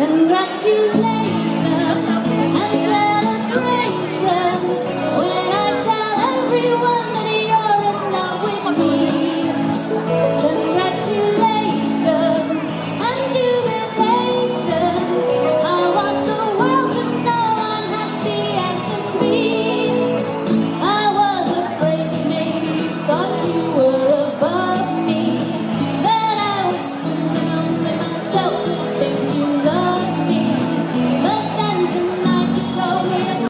Congratulations.